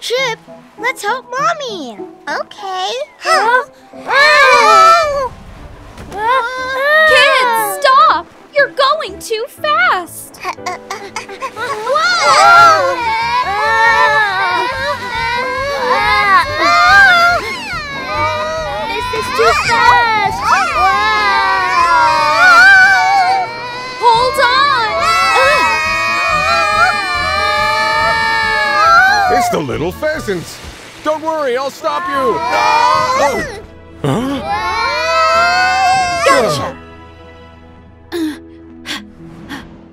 Chip Chip, let's help Mommy. Okay. Kids, stop! You're going too fast! This is too fast. It's the little pheasants. Don't worry, I'll stop you. Ah! Oh. Huh? Gotcha.